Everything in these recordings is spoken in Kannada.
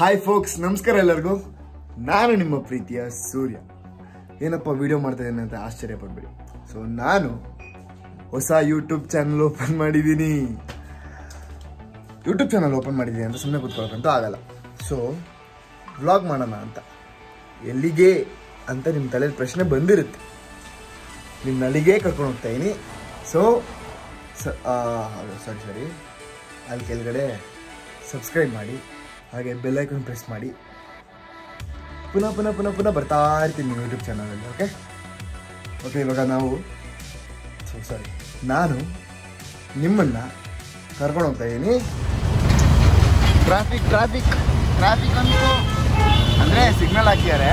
ಹಾಯ್ ಫೋಕ್ಸ್ ನಮಸ್ಕಾರ ಎಲ್ಲರಿಗೂ. ನಾನು ನಿಮ್ಮ ಪ್ರೀತಿಯ ಸೂರ್ಯ. ಏನಪ್ಪ ವಿಡಿಯೋ ಮಾಡ್ತಾ ಇದ್ದೀನಿ ಅಂತ ಆಶ್ಚರ್ಯ ಪಡ್ಬೇಡಿ. ಸೊ ನಾನು ಹೊಸ ಯೂಟ್ಯೂಬ್ ಚಾನಲ್ ಓಪನ್ ಮಾಡಿದ್ದೀನಿ. ಯೂಟ್ಯೂಬ್ ಚಾನಲ್ ಓಪನ್ ಮಾಡಿದ್ದೀನಿ ಅಂತ ಸುಮ್ಮನೆ ಕೂತ್ಕೊಳ್ಳೋಕ್ಕಂತೂ ಆಗಲ್ಲ. ಸೊ ವ್ಲಾಗ್ ಮಾಡೋಣ ಅಂತ. ಎಲ್ಲಿಗೆ ಅಂತ ನಿಮ್ಮ ತಲೆಯಲ್ಲಿ ಪ್ರಶ್ನೆ ಬಂದಿರುತ್ತೆ. ನಿಮ್ಮ ನಲಿಗೆ ಕರ್ಕೊಂಡು ಹೋಗ್ತಾ ಇದ್ದೀನಿ ಸೊ ಸರಿ ಸರಿ ಅಲ್ಲಿ ಕೆಳಗಡೆ ಸಬ್ಸ್ಕ್ರೈಬ್ ಮಾಡಿ. ಹಾಗೆ ಬೆಲ್ ಐಕನ್ ಪ್ರೆಸ್ ಮಾಡಿ. ಪುನಃ ಪುನಃ ಪುನಃ ಪುನಃ ಬರ್ತಾ ಇರ್ತೀನಿ ಯೂಟ್ಯೂಬ್ ಚಾನಲಲ್ಲಿ ಓಕೆ ಓಕೆ ಇವಾಗ ನಾವು ಸಾರಿ ನಾನು ನಿಮ್ಮನ್ನು ಕರ್ಕೊಂಡು ಹೋಗ್ತಾ ಇದ್ದೀನಿ. ಟ್ರಾಫಿಕ್ ಟ್ರಾಫಿಕ್ ಟ್ರಾಫಿಕ್ ಅಂತೂ ಅಂದರೆ ಸಿಗ್ನಲ್ ಹಾಕಿದ್ದಾರೆ.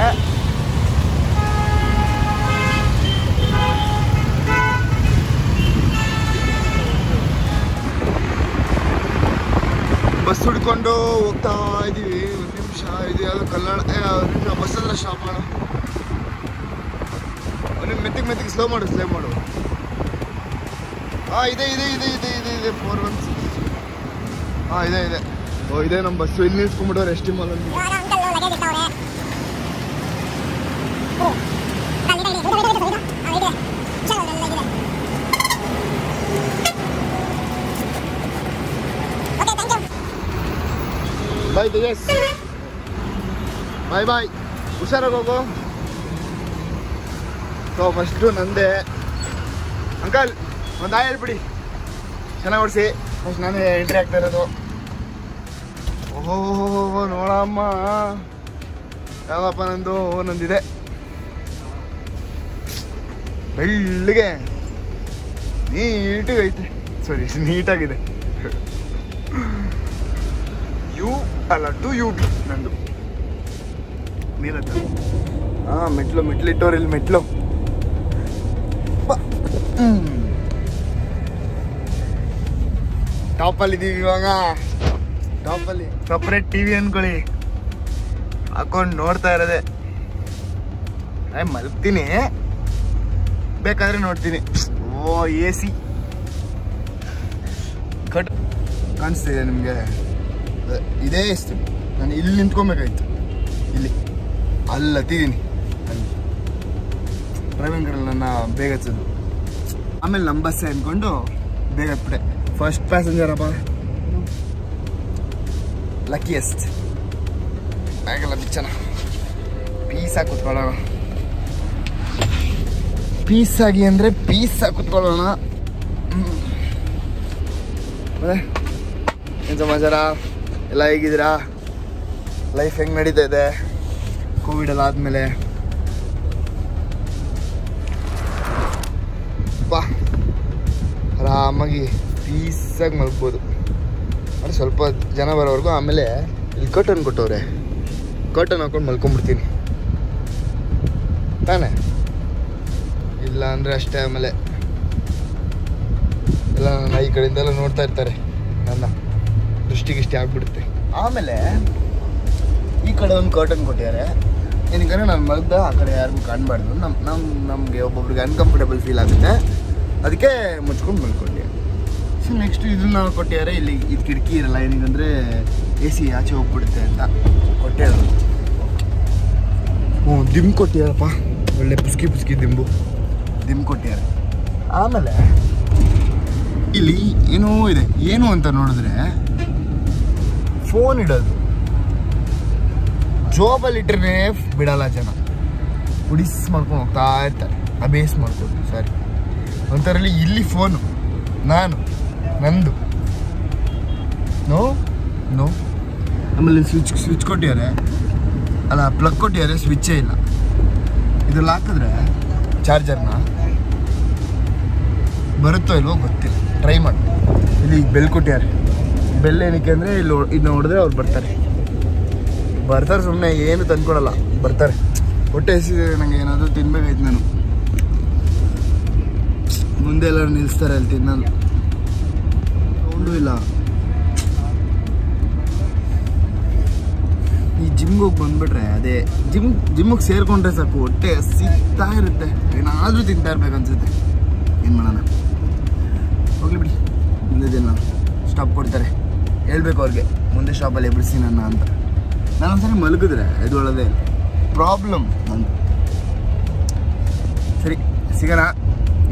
ಬಸ್ ಹುಡ್ಕೊಂಡು ಹೋಗ್ತಾ ಇದೀವಿ. ಒಂದು ನಿಮಿಷ ಇದು. ಅದು ಕಲ್ಯಾಣ ಬಸ್ ಹತ್ರ ಸ್ಟಾಪ್ ಮಾಡು ಮೆತ್ತಿಗೆ ಮೆತ್ತಿಗೆ ಸ್ಲೋ ಮಾಡು ಸ್ಲೋ ಮಾಡು. ಹಾಂ ಇದೆ ಇದೆ ಇದೆ ಇದೆ ಇದೆ ಇದೆ ಫೋರ್ ಒನ್ ಸಿಕ್ಸ್ ಹಾಂ ಇದೆ ಇದೆ. ಓ, ಇದೆ ನಮ್ಮ ಬಸ್ಸು ಇಲ್ಲಿ ನಿಲ್ಸ್ಕೊಂಡ್ಬಿಡೋರು ಮಾಲ್ ಟಿ ಮಾಲಲ್ಲಿ ಇವಾಗ uncle luggage ಇಟ್ಟವ್ರೆ okay thank you bye Tejas bye bye ಹುಷಾರಾಗಿ ಹೋಗು. ಸೊ ಫಸ್ಟು ನಂದೆ. ಅಂಕಲ್, ಒಂದು ಆಯ್ ಹೇಳ್ಬಿಡಿ. ಚೆನ್ನಾಗಿ ಓಡಿಸಿ. ಫಸ್ಟ್ ನಾನೇ ಎಂಟ್ರಿ ಆಗ್ತಾ ಇರೋದು. ಓಹೋ, ನೋಡಮ್ಮ. ಯಾವಪ್ಪ ನಂದು? ನಂದಿದೆ. ಬೆಳ್ಳಗೆ ನೀಟಾಗಿ ಐತೆ. ಸಾರಿ ನೀಟಾಗಿದೆ. ಯು ಅಲ್ಲ ಟು ಯು ಬಿ ನಂದು. ನೀರತ್ತ ಹಾಂ ಮೆಟ್ಲು ಮೆಟ್ಲು ಇಟ್ಟವ್ರು ಇಲ್ಲಿ ಮೆಟ್ಲು. ಟಾಪಲ್ಲಿ ಇದೀವಿ ಇವಾಗ. ಟಾಪಲ್ಲಿ ಸಪ್ರೇಟ್ ಟಿ ವಿ ಅನ್ಕೊಳ್ಳಿ. ಹಾಕೊಂಡು ನೋಡ್ತಾ ಇರೋದೆ. ಮಲ್ಗ್ತೀನಿ. ಬೇಕಾದ್ರೆ ನೋಡ್ತೀನಿ. Oh A C. ಕಟ್. ಕಾಣಿಸ್ತಿದೆ ನಿಮಗೆ. ಇದೇ ಇಷ್ಟು ನಾನು ಇಲ್ಲಿ ನಿಂತ್ಕೊಬೇಕಾಯ್ತು. ಇಲ್ಲಿ. ಅಲ್ಲಿ ಹತ್ತಿದ್ದೀನಿ ಅಲ್ಲಿ. ಡ್ರೈವಿಂಗ್ ನನ್ನ ಬೇಗ ಹಚ್ಚೋದು. ಆಮೇಲೆ ನಮ್ಮ ಬಸ್ಸೇ ಅಂದ್ಕೊಂಡು ಬೇಗ ಹತ್ಬಿಟ್ಟೆ ಫಸ್ಟ್ ಪ್ಯಾಸೆಂಜರ್ ಅಪ್ಪ. ಲಕ್ಕಿಯೆಸ್ಟ್ ಆಗಲ್ಲ ಬಿಚ್ಚನ ಪೀಸಾಗಿ ಕುತ್ಕೊಳ್ಳೋಣ. ಪೀಸಾಗಿ ಅಂದರೆ ಪೀಸಾಗಿ ಕುತ್ಕೊಳ್ಳೋಣ. ಮತ್ತೆ ಏನು ಸಮಾಚಾರ? ಎಲ್ಲ ಹೇಗಿದ್ದೀರಾ? ಲೈಫ್ ಹೆಂಗೆ ನಡೀತಾ ಇದೆ? ಕೋವಿಡ್ ಎಲ್ಲ ಆದಮೇಲೆ. ಬಾ ಆರಾಮಾಗಿ ಪೀಸಾಗಿ ಮಲ್ಬೋದು ಅಂದರೆ ಸ್ವಲ್ಪ ಜನ ಬರೋವರೆಗೂ ಆಮೇಲೆ ಇಲ್ಲಿ ಕರ್ಟನ್ ಕೊಟ್ಟವ್ರೆ. ಕರ್ಟನ್ ಹಾಕೊಂಡು ಮಲ್ಕೊಂಡ್ಬಿಡ್ತೀನಿ ತಾನೇ? ಇಲ್ಲ ಅಂದರೆ ಅಷ್ಟೇ ಆಮೇಲೆ. ಎಲ್ಲ ನನ್ನ ಈ ಕಡೆಯಿಂದ ಎಲ್ಲ ನೋಡ್ತಾ ಇರ್ತಾರೆ ನನ್ನ. ದೃಷ್ಟಿಗಿಷ್ಟಿ ಆಗ್ಬಿಡುತ್ತೆ. ಆಮೇಲೆ ಈ ಕಡೆ ಒಂದು ಕರ್ಟನ್ ಕೊಟ್ಟಿದ್ದಾರೆ. ಏನಕ್ಕಂದ್ರೆ ನಾನು ಮಲಗ್ದ ಆ ಕಡೆ ಯಾರಿಗೂ ಕಾಣಬಾರ್ದು. ನಮ್ಮ ನಮ್ಮ ನಮಗೆ ಒಬ್ಬೊಬ್ರಿಗೆ ಅನ್ಕಂಫರ್ಟೇಬಲ್ ಫೀಲ್ ಆಗುತ್ತೆ. ಅದಕ್ಕೆ ಮುಚ್ಕೊಂಡು ಮಲ್ಕೊಂಡೆ. ಸೊ ನೆಕ್ಸ್ಟ್ ಇದನ್ನ ಕೊಟ್ಟಿದ್ದಾರೆ. ಇಲ್ಲಿ ಇದು ಕಿಟಕಿ ಇರಲ್ಲ ಅಂದರೆ ಎ ಸಿ ಆಚೆ ಹೋಗ್ಬಿಡುತ್ತೆ ಅಂತ ಕೊಟ್ಟಿರೋದು. ಹ್ಞೂ ದಿಮ್ ಕೊಟ್ಟಿದ್ದಾರಪ್ಪ. ಒಳ್ಳೆ ಪುಸ್ಕಿ ಪುಸ್ಕಿ ದಿಂಬು. ದಿಮ್ ಕೊಟ್ಟಿದ್ದಾರೆ. ಆಮೇಲೆ ಇಲ್ಲಿ ಏನೋ ಇದೆ. ಏನು ಅಂತ ನೋಡಿದ್ರೆ ಫೋನ್ ಇಡೋದು. ಜೋಬಲ್ಲಿ ಇಟ್ರೆ ಬಿಡಲ್ಲ ಜನ. ಉಡಿಸ್ ಮಾಡ್ಕೊಂಡು ಹೋಗ್ತಾ ಇರ್ತಾರೆ. ಅಬೇಸ್ ಮಾಡ್ಕೊಂಡು ಸಾರಿ ಒಂಥರಲ್ಲಿ ಇಲ್ಲಿ ಫೋನು ನಾನು, ನಂದು. ನೋ ನೋ ಆಮೇಲೆ ಸ್ವಿಚ್ ಸ್ವಿಚ್ ಕೊಟ್ಟಿದ್ದಾರೆ. ಅಲ್ಲ ಪ್ಲಗ್ ಕೊಟ್ಟಿದ್ದಾರೆ ಸ್ವಿಚ್ಚೇ ಇಲ್ಲ. ಇದ್ರಲ್ಲಿ ಹಾಕಿದ್ರೆ ಚಾರ್ಜರ್ನ ಬರುತ್ತೋ ಇಲ್ವೋ ಗೊತ್ತಿಲ್ಲ. ಟ್ರೈ ಮಾಡಿ. ಇಲ್ಲಿ ಬೆಲ್ ಕೊಟ್ಟಿದ್ದಾರೆ. ಬೆಲ್ ಏನಕ್ಕೆ ಅಂದರೆ ಇಲ್ಲಿ ಇದು ನೋಡಿದ್ರೆ ಅವ್ರು ಬರ್ತಾರೆ. ಬರ್ತಾರೆ ಸುಮ್ಮನೆ ಏನು ತಂದ್ಕೊಡಲ್ಲ. ಬರ್ತಾರೆ. ಹೊಟ್ಟೆ ಹಸಿದ್ರೆ ನನಗೆ ಏನಾದರೂ ತಿನ್ಬೇಕಾಯ್ತು ನಾನು. ಮುಂದೆ ಎಲ್ಲರೂ ನಿಲ್ಲಿಸ್ತಾರೆ ಅಲ್ಲಿ ತಿನ್ನಲ್ಲ ಸೌಂಡು ಇಲ್ಲ. ಈ ಜಿಮ್ಗೆ ಹೋಗಿ ಬಂದ್ಬಿಟ್ರೆ ಅದೇ, ಜಿಮ್, ಜಿಮ್ಗೆ ಸೇರಿಕೊಂಡ್ರೆ ಸಾಕು, ಹೊಟ್ಟೆ ಸಿಗ್ತಾ ಇರುತ್ತೆ. ಏನಾದರೂ ತಿಂತಾ ಇರ್ಬೇಕು ಅನ್ಸುತ್ತೆ. ಏನು ಮಾಡೋಣ? ಹೋಗ್ಲಿ ಬಿಡಿ. ಮುಂದೆ ದಿನ ಸ್ಟಾಪ್ ಕೊಡ್ತಾರೆ. ಹೇಳ್ಬೇಕು ಅವ್ರಿಗೆ, ಮುಂದೆ ಶಾಪಲ್ಲಿ ಎಬ್ಬಿಸಿ ನನ್ನ ಅಂತ. ನಾನೊಂದ್ಸರಿ ಮಲಗಿದ್ರೆ ಒಳ್ಳೆದೇ ಇಲ್ಲ. ಪ್ರಾಬ್ಲಮ್ ನನ್ನ ಸರಿ ಸಿಗೋಣ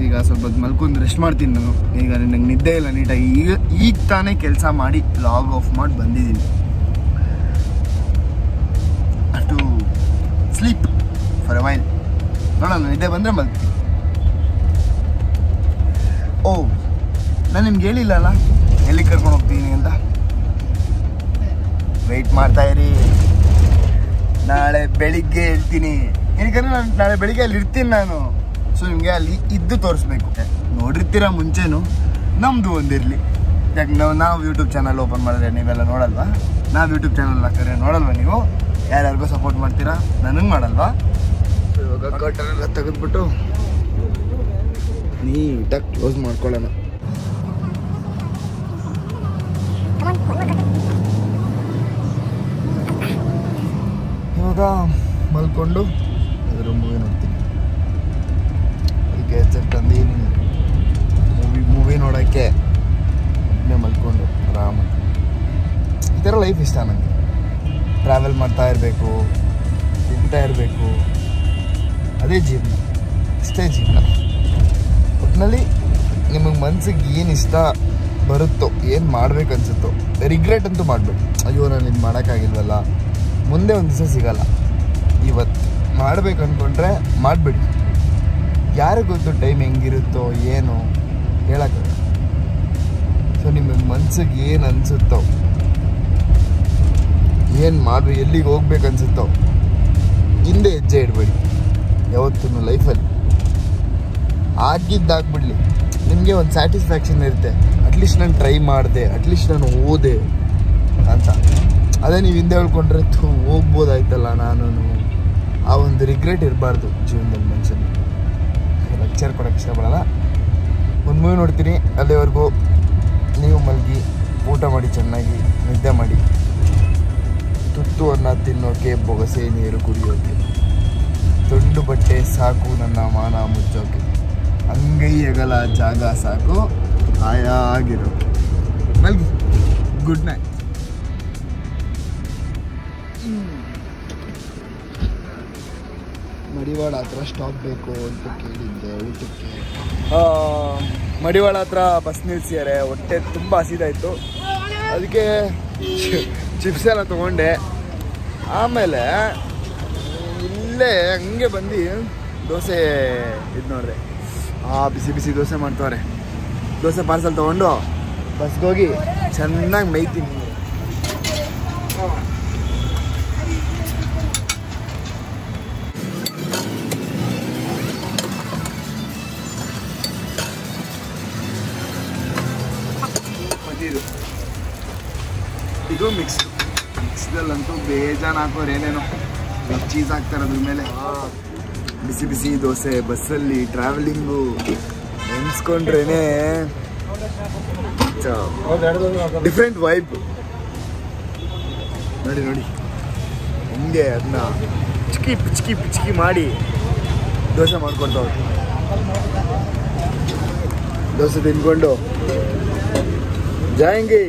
ಈಗ ಸ್ವಲ್ಪ ಮಲ್ಕೊಂಡು ರೆಸ್ಟ್ ಮಾಡ್ತೀನಿ ನಾನು. ಈಗ ನಂಗೆ ನಿದ್ದೆ ಇಲ್ಲ ನೀಟಾಗಿ. ಈಗ ಈಗ ತಾನೇ ಕೆಲಸ ಮಾಡಿ ಲಾಗ್ ಆಫ್ ಮಾಡಿ ಬಂದಿದ್ದೀನಿ. ಅಷ್ಟು ಸ್ಲೀಪ್ ಫಾರ್ ಅ ವೈಲ್ ನೋಡೋಣ, ನಿದ್ದೆ ಬಂದರೆ ಮಲ್ತೀನಿ ಓ, ನಾನು ನಿಮ್ಗೆ ಹೇಳಿಲ್ಲ ಅಲ್ಲ ಎಲ್ಲಿ ಕರ್ಕೊಂಡು ಹೋಗ್ತೀನಿ ಅಂತ? ವೆಯ್ಟ್ ಮಾಡ್ತಾ ಇರಿ. ನಾಳೆ ಬೆಳಿಗ್ಗೆ ಹೇಳ್ತೀನಿ ಏನಕ್ಕಂದ್ರೆ ನಾನು ನಾಳೆ ಬೆಳಿಗ್ಗೆ ಅಲ್ಲಿ ಇರ್ತೀನಿ ನಾನು. ಸೊ ನಿಮಗೆ ಅಲ್ಲಿ ಇದ್ದು ತೋರಿಸ್ಬೇಕು. ನೋಡಿರ್ತೀರ ಮುಂಚೆನೂ? ನಮ್ಮದು ಒಂದಿರಲಿ. ಯಾಕೆ, ನಾವು ನಾವು ಯೂಟ್ಯೂಬ್ ಚಾನಲ್ ಓಪನ್ ಮಾಡಿದ್ರೆ ನೀವೆಲ್ಲ ನೋಡಲ್ವಾ? ನಾವು ಯೂಟ್ಯೂಬ್ ಚಾನಲ್ ಹಾಕಿದ್ರೆ ನೋಡಲ್ವಾ ನೀವು? ಯಾರ್ಯಾರಿಗೂ ಸಪೋರ್ಟ್ ಮಾಡ್ತೀರಾ? ನನಗೆ ಮಾಡಲ್ವಾ? ಇವಾಗ ಕಟ್ಟೆಲ್ಲ ತೆಗೆದ್ಬಿಟ್ಟು ನೀಟಾಗಿ ಕ್ಲೋಸ್ ಮಾಡ್ಕೊಳ್ಳೋಣ. ಇವಾಗ ಮಲ್ಕೊಂಡು ಅದರ ಮೂವಿ ನೋಡ್ತೀನಿ. ಅದಕ್ಕೆ ಹೆಡ್ಸೆಟ್ ತಂದು ಮೂವಿ ಮೂವಿ ನೋಡೋಕ್ಕೆ ಒಬ್ಬನೇ ಮಲ್ಕೊಂಡು ಆರಾಮ. ಈ ಥರ ಲೈಫ್ ಇಷ್ಟ ನನಗೆ ಟ್ರಾವೆಲ್ ಮಾಡ್ತಾ ಇರಬೇಕು ತಿಂತಾ ಇರಬೇಕು. ಅದೇ ಜೀವನ. ಇಷ್ಟೇ ಜೀವನ. ಒಟ್ಟಿನಲ್ಲಿ ನಿಮಗೆ ಮನ್ಸಿಗೆ ಏನು ಇಷ್ಟ ಬರುತ್ತೋ, ಏನು ಮಾಡ್ಬೇಕು ಅನ್ಸುತ್ತೋ ರಿಗ್ರೆಟ್ ಅಂತೂ ಮಾಡಬೇಡಿ. ಅಯ್ಯೋ, ನಾನು ಇದು ಮಾಡೋಕ್ಕಾಗಿಲ್ವಲ್ಲ ಮುಂದೆ ಒಂದು ದಿವಸ ಸಿಗಲ್ಲ. ಇವತ್ತು ಮಾಡ್ಬೇಕು ಅಂದ್ಕೊಂಡ್ರೆ ಮಾಡಿಬಿಡಿ. ಯಾರಿಗೆ ಗೊತ್ತು ಟೈಮ್ ಹೆಂಗಿರುತ್ತೋ, ಏನು ಹೇಳೋಕ್ಕಾಗಲ್ಲ ಸೊ ನಿಮಗೆ ಮನ್ಸಿಗೆ ಏನು ಅನಿಸುತ್ತೋ, ಏನು ಮಾಡಿ, ಎಲ್ಲಿಗೆ ಹೋಗ್ಬೇಕು ಅನಿಸುತ್ತೋ, ಹಿಂದೆ ಹೆಜ್ಜೆ ಇಡಬೇಡಿ. ಯಾವತ್ತೂ ಲೈಫಲ್ಲಿ ಆಗಿದ್ದಾಗ್ಬಿಡ್ಲಿ. ನಿಮಗೆ ಒಂದು ಸ್ಯಾಟಿಸ್ಫ್ಯಾಕ್ಷನ್ ಇರುತ್ತೆ. ಅಟ್ಲೀಸ್ಟ್ ನಾನು ಟ್ರೈ ಮಾಡಿದೆ ಅಟ್ಲೀಸ್ಟ್ ನಾನು ಓದೆ ಅಂತ. ಅದೇ ನೀವು ಹಿಂದೆ ಹೇಳ್ಕೊಂಡ್ರೆ ಥೂ, ಹೋಗ್ಬೋದಾಯ್ತಲ್ಲ ನಾನು ಆ ಒಂದು ರಿಗ್ರೆಟ್ ಇರಬಾರ್ದು ಜೀವನದಲ್ಲಿ ಮನುಷ್ಯನಿಗೆ. ಲೆಕ್ಚರ್ ಕೊಡೋಕ್ಕೆ ಇಷ್ಟಪಡಲ್ಲ. ಒಂದು ಮೂವಿ ನೋಡ್ತೀನಿ, ಅಲ್ಲಿವರೆಗೂ ನೀವು ಮಲಗಿ, ಊಟ ಮಾಡಿ ಚೆನ್ನಾಗಿ, ನಿದ್ದೆ ಮಾಡಿ. ತುತ್ತು ಅನ್ನ ತಿನ್ನೋಕೆ, ಬೊಗಸೆ ನೀರು ಕುಡಿಯೋಕೆ. ತುಂಡು ಬಟ್ಟೆ ಸಾಕು ನನ್ನ ಮಾನ ಮುಚ್ಚೋಕೆ. ಅಂಗೈ ಅಗಲ ಜಾಗ ಸಾಕು, ಹಾಯಾಗಿರೋಕೆ. ಮಲ್ಗಿ ಗುಡ್ ನೈಟ್ ಮಡಿವಾಳ ಹತ್ರ ಸ್ಟಾಪ್ ಬೇಕು ಅಂತ ಕೇಳಿದ್ದೆ ಊಟಕ್ಕೆ. ಮಡಿವಾಳ ಹತ್ರ ಬಸ್ ನಿಲ್ಸಿದ್ದಾರೆ. ಹೊಟ್ಟೆ ತುಂಬ ಹಸಿದಾಯಿತು. ಅದಕ್ಕೆ ಚಿಪ್ಸ್ ಎಲ್ಲ ತೊಗೊಂಡೆ. ಆಮೇಲೆ ಇಲ್ಲೇ ಹಂಗೆ ಬಂದು ದೋಸೆ ಇದು ನೋಡ್ರಿ ಆ ಬಿಸಿ ಬಿಸಿ ದೋಸೆ ಮಾಡ್ತವ್ರೆ. ದೋಸೆ ಪಾರ್ಸಲ್ ತೊಗೊಂಡು ಬಸ್ಗೋಗಿ ಹೋಗಿ? ಚೆನ್ನಾಗಿ ಮೇಯ್ತೀನಿ. ಬೇಜಾನ್ ಹಾಕೋರು ಏನೇನೋ ಚೀಸ್ ಹಾಕ್ತಾರೆ ಅದ್ರ ಮೇಲೆ ಬಿಸಿ ಬಿಸಿ ದೋಸೆ, ಬಸ್ಸಲ್ಲಿ ಟ್ರಾವೆಲಿಂಗು ನೆನ್ಸ್ಕೊಂಡ್ರೇನೆ ಡಿಫ್ರೆಂಟ್ ವೈಬ್ ನೋಡಿ ನೋಡಿ. ಹಂಗೆ ಅದನ್ನ ಪಿಚ್ಕಿ ಪಿಚ್ಕಿ ಪಿಚ್ಕಿ ಮಾಡಿ ದೋಸೆ ಮಾಡ್ಕೊಡ್ತಾವ್ರು ದೋಸೆ ತಿನ್ಕೊಂಡು. ಜಾಯಂಗೆ.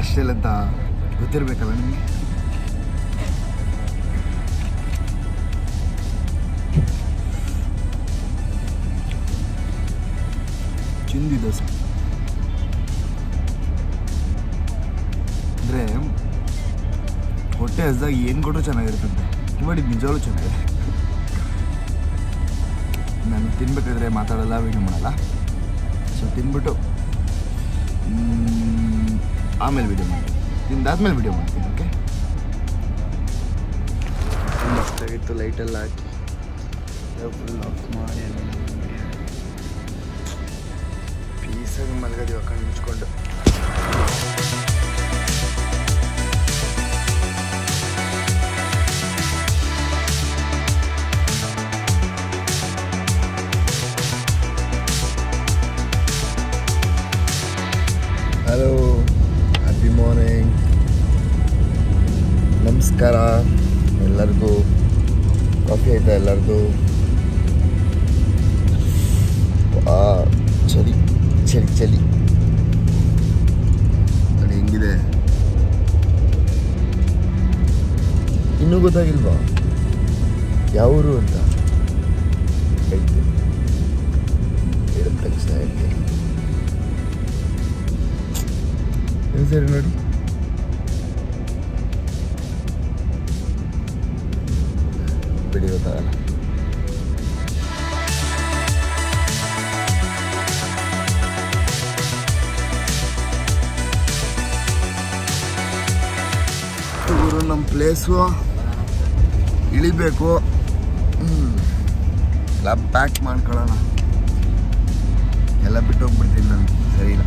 ಹಾಸ್ಟೆಲ್ ಅಂತ ಗೊತ್ತಿರ್ಬೇಕಲ್ಲ ನಿಮಗೆ? ಚಿಂದಿ ದೋಸೆ ಅಂದರೆ ಹೊಟ್ಟೆ ಹಸ್ದಾಗ ಏನು ಕೊಟ್ಟರು ಚೆನ್ನಾಗಿರ್ತಂತೆ ಇವಾಗ ನಿಜವಾಗ್ಲೂ ಚೆನ್ನಾಗಿದೆ. ನಾನು ತಿನ್ಬೇಕಾದ್ರೆ ಮಾತಾಡಲ್ಲ ವೀಡಿಯೋ ಮಾಡಲ್ಲ. ಸೊ ತಿನ್ಬಿಟ್ಟು ಆಮೇಲೆ ವಿಡಿಯೋ ಮಾಡ್ತೀನಿ ತಿಂದಾದ್ಮೇಲೆ ವಿಡಿಯೋ ಮಾಡ್ತೀನಿ ಓಕೆ ಮಸ್ತಾಗಿತ್ತು ಲೈಟೆಲ್ಲ ಹಾಕಿ. ಮಾಡಿ. ಪೀಸಾಗಿ ಮಲಗದಿವ, ಕಣ್ಣು ಮುಚ್ಕೊಂಡು. ಯಾವ ಊರು ಅಂತ? ಹೇಳ್ತೀನಿ. ಹೇಳಿದ ತಕ್ಷಣ ಹೇಳ್ತೀನಿ. ಸರಿ ನೋಡಿ? ಬಿಡಿ ಗೊತ್ತಾಗಲ್ಲ. ನಮ್ಮ ಪ್ಲೇಸು ಇಳಿಬೇಕು. ಎಲ್ಲ ಪ್ಯಾಕ್ ಮಾಡ್ಕೊಳ್ಳೋಣ. ಎಲ್ಲ ಬಿಟ್ಟು ಹೋಗ್ಬಿಡ್ತೀನಿ ನಾನು. ಸರಿ ಇಲ್ಲ.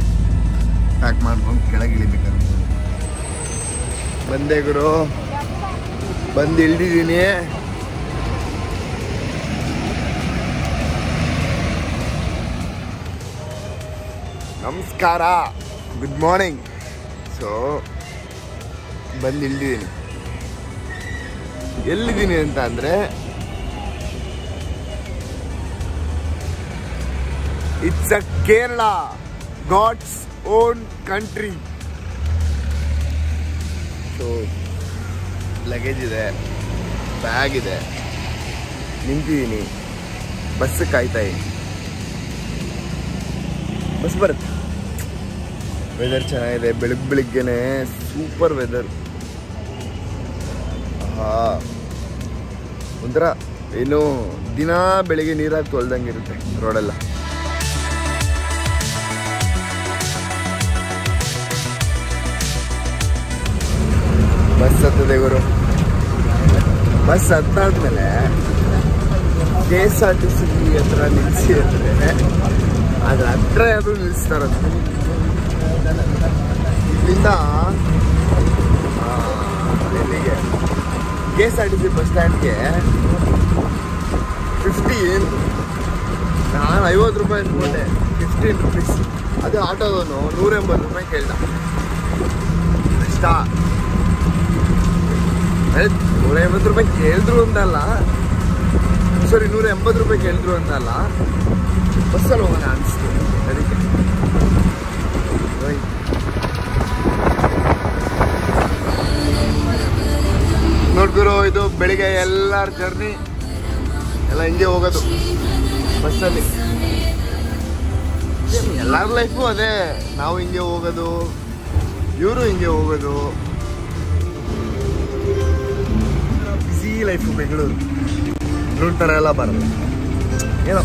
ಪ್ಯಾಕ್ ಮಾಡ್ಕೊಂಡು ಕೆಳಗೆ ಇಳಿಬೇಕಂತ ಬಂದೆ ಗುರು. ಬಂದು ಇಳ್ದಿದ್ದೀನಿ. ನಮಸ್ಕಾರ. ಗುಡ್ ಮಾರ್ನಿಂಗ್ ಸೊ ಬಂದು ಇಳ್ದಿದ್ದೀನಿ. ಎಲ್ಲಿದ್ದೀನಿ ಅಂತ ಅಂದರೆ it's a Kerala God's own country so luggage ಇದೆ ಬ್ಯಾಗ್ ಇದೆ. ನಿಂತಿದ್ದೀನಿ ಬಸ್ ಕಾಯ್ತಾ ಇದ್ದೀನಿ ಬಸ್ ಬರುತ್ತೆ. ವೆದರ್ ಚೆನ್ನಾಗಿದೆ ಬೆಳಗ್ಗೆ ಬೆಳಿಗ್ಗೆನೆ ಸೂಪರ್ ವೆದರ್ ಒಂಥರ, ಏನು ದಿನ ಬೆಳಿಗ್ಗೆ ನೀರಾಗಿ ತೊಳ್ದಂಗೆ ಇರುತ್ತೆ ರೋಡೆಲ್ಲ ಬಸ್ ಇವರು bus ಹತ್ತಾದ್ಮೇಲೆ K S R T C ಹತ್ರ ನಿಲ್ಲಿಸಿ ಅಂದ್ರೆ ಅದ್ರ ಹತ್ರ ಯಾರು ನಿಲ್ಲಿಸ್ತಾರಂತೆ ಇಲ್ಲಿಂದ ಇಲ್ಲಿಗೆ K S R T C bus ಸ್ಟ್ಯಾಂಡ್ಗೆ fifteen ನಾನು ಐವತ್ತು ರೂಪಾಯಿ ಅಂದ್ಕೊಂಡೆ. ಫಿಫ್ಟೀನ್ ರುಪೀಸ್ ಅದೇ ಆಟೋದವನು ನೂರ ಎಂಬತ್ತು ರೂಪಾಯಿ ಕೇಳ್ದ. ನೂರ ಎಂಬತ್ತು ರೂಪಾಯಿ ಕೇಳಿದ್ರು ಅಂತಲ್ಲ ಸಾರಿ ನೂರ ಎಂಬತ್ತು ರೂಪಾಯಿ ಕೇಳಿದ್ರು ಅಂತಲ್ಲ ಬಸ್ಸಲ್ಲಿ ಹೋಗೋಣ ಅನಿಸ್ತು. ಅದಕ್ಕೆ ನೋಡ್ಬಿರೋ ಇದು ಬೆಳಿಗ್ಗೆ ಎಲ್ಲರ ಜರ್ನಿ ಎಲ್ಲ ಹಿಂಗೆ ಹೋಗೋದು. ಬಸ್ಸಲ್ಲಿ ಎಲ್ಲರ ಲೈಫು ಅದೇ. ನಾವು ಹಿಂಗೆ ಹೋಗೋದು. ಇವರು ಹಿಂಗೆ ಹೋಗೋದು. ಲೈಫು ಬೆಂಗಳೂರು. ಬೆಂಗಳೂರು ಥರ ಎಲ್ಲ ಬರಲ್ಲ. ಏನೋ,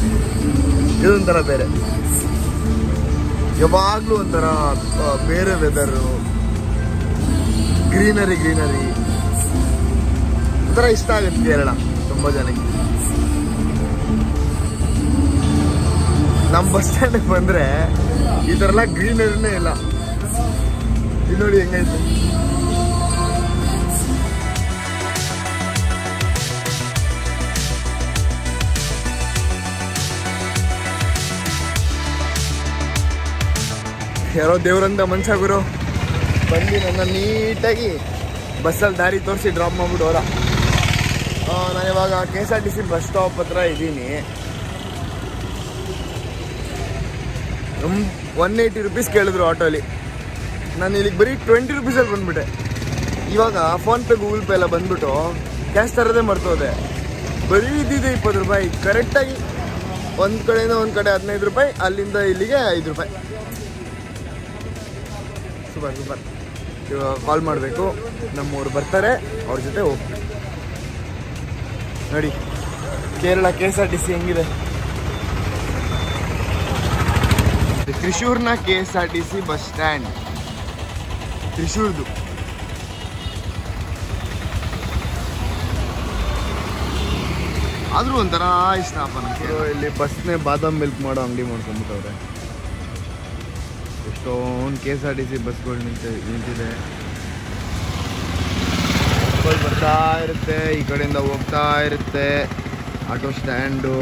ಇದೊಂಥರ ಬೇರೆ. ಯಾವಾಗಲೂ ಒಂಥರ ಬೇರೆ ವೆದರು ಗ್ರೀನರಿ ಗ್ರೀನರಿ ಒಂಥರ ಇಷ್ಟ ಆಗುತ್ತೆ ಕೇರಳ, ತುಂಬ ಜನಕ್ಕೆ. ನಮ್ಮ ಬಸ್ ಸ್ಟ್ಯಾಂಡಿಗೆ ಬಂದರೆ ಈ ಥರ ಎಲ್ಲ ಗ್ರೀನರಿನೇ ಇಲ್ಲ. ಇಲ್ಲಿ ನೋಡಿ ಹೆಂಗೈತೆ. ಯಾರೋ ದೇವ್ರಂತ ಮನುಷ್ಯ ಗುರು. ಬಂದು ನನ್ನ ನೀಟಾಗಿ ಬಸ್ಸಲ್ಲಿ ದಾರಿ ತೋರಿಸಿ ಡ್ರಾಪ್ ಮಾಡಿಬಿಟ್ಟು ಅವರ ನಾನು ಇವಾಗ K S R T C bus stop ಹತ್ರ ಇದ್ದೀನಿ. ಒನ್ ಏಯ್ಟಿ ರುಪೀಸ್ ಕೇಳಿದ್ರು ಆಟೋಲಿ. ನಾನು ಇಲ್ಲಿಗೆ ಬರೀ ಟ್ವೆಂಟಿ ರುಪೀಸಲ್ಲಿ ಬಂದ್ಬಿಟ್ಟೆ. ಇವಾಗ ಫೋನ್ಪೇ ಗೂಗಲ್ ಪೇ ಎಲ್ಲ ಬಂದ್ಬಿಟ್ಟು ಕ್ಯಾಶ್ ತರೋದೇ ಮರ್ತೋದೆ. ಬರೀ ಇದ್ದಿದೆ ಇಪ್ಪತ್ತು ರೂಪಾಯಿ. ಕರೆಕ್ಟಾಗಿ ಒಂದು ಕಡೆಯಿಂದ ಒಂದು ಕಡೆ ಹದಿನೈದು ರೂಪಾಯಿ, ಅಲ್ಲಿಂದ ಇಲ್ಲಿಗೆ ಐದು ರೂಪಾಯಿ. ಸೂಪರ್ ಸೂಪರ್ ಕಾಲ್ ಮಾಡಬೇಕು. ನಮ್ಮವ್ರು ಬರ್ತಾರೆ, ಅವ್ರ ಜೊತೆ ಹೋಗ್ಬೇಕು. ನೋಡಿ, Kerala K S R T C ಹೆಂಗಿದೆ ತ್ರಿಶೂರ್ನ K S R T C bus stand. ತ್ರಿಶೂರ್ದು. ಆದ್ರೂ ಒಂಥರ ಇಷ್ಟ ಇಲ್ಲಿ ಬಸ್ನೇ ಬಾದಾಮ್ ಮಿಲ್ಕ್ ಮಾಡೋ ಅಂಗಡಿ ಮಾಡ್ಕೊಂಡ್ಬಿಟ್ಟವ್ರೆ ಎಷ್ಟೊಂದು K S R T C ಬಸ್ಗಳು ನಿಂತ ನಿಂತಿದೆ ಬರ್ತಾ ಇರುತ್ತೆ ಈ ಕಡೆಯಿಂದ ಹೋಗ್ತಾ ಇರುತ್ತೆ ಆಟೋ ಸ್ಟ್ಯಾಂಡು